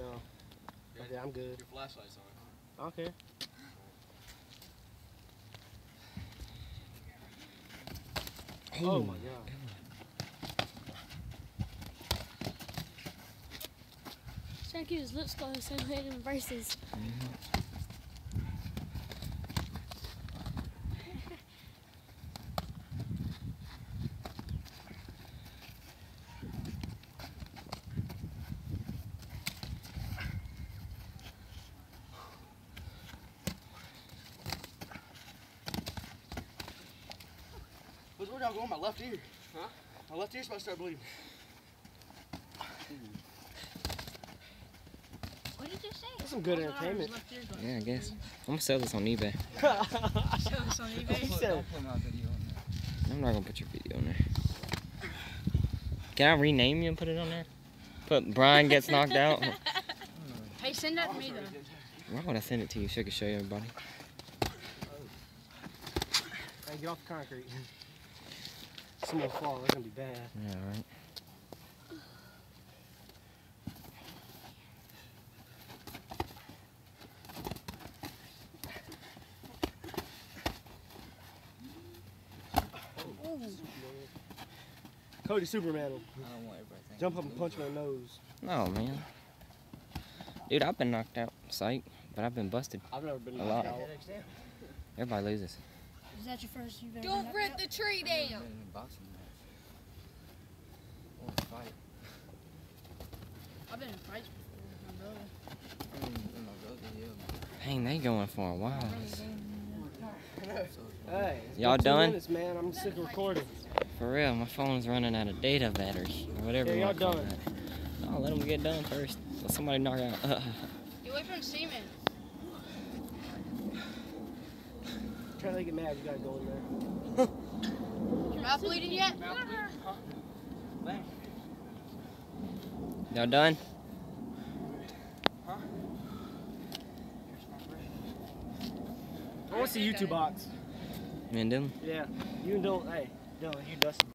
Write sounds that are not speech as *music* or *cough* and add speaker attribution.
Speaker 1: No.
Speaker 2: Good?
Speaker 1: Okay, I'm good.
Speaker 2: Your flashlight's on.
Speaker 1: Okay. Oh my god.
Speaker 3: Thank you. His lips go the same way in braces.
Speaker 2: Where's mm-hmm. Where y'all going? My left ear.
Speaker 1: Huh?
Speaker 2: My left ear's about to start bleeding.
Speaker 3: What did you say?
Speaker 1: That's some good oh, entertainment.
Speaker 4: Yeah, I guess. I'm gonna sell this on eBay. *laughs*
Speaker 3: Show this on eBay.
Speaker 1: He said,
Speaker 4: I'm not gonna put your video on there. Can I rename you and put it on there? Put Brian gets knocked out. *laughs*
Speaker 3: Hey, send that to me though.
Speaker 4: Why would I send it to you so I could show you everybody?
Speaker 1: hey, get off the concrete. Someone fall, that's gonna be bad.
Speaker 4: Yeah, right.
Speaker 1: Cody Superman
Speaker 4: I don't want everything.
Speaker 1: jump up and punch my nose.
Speaker 4: No, man. Dude, I've been knocked out, psych, but I've been busted.
Speaker 1: I've never been
Speaker 4: A
Speaker 1: knocked
Speaker 4: lot.
Speaker 1: out.
Speaker 4: Everybody loses.
Speaker 3: Is that your first you've ever
Speaker 5: Don't rip
Speaker 3: out?
Speaker 5: the tree down.
Speaker 3: I've been in fights before with my brother.
Speaker 4: Dang, they going for a while. *laughs*
Speaker 1: Hey,
Speaker 4: Y'all done?
Speaker 1: Minutes, man. I'm sick of recording.
Speaker 4: For real, my phone's running out of data battery or whatever.
Speaker 1: Yeah,
Speaker 4: you
Speaker 1: y'all done.
Speaker 4: that. No, let them get done first. Let somebody knock out. *laughs*
Speaker 3: Get away from semen.
Speaker 1: Try to get mad, you gotta go in there. *laughs*
Speaker 3: Your mouth bleeding yet?
Speaker 4: Y'all done?
Speaker 1: I want to see you two box.
Speaker 4: Me and Dylan?
Speaker 1: Yeah. You and Dylan. Hey, Dylan, you Dustin.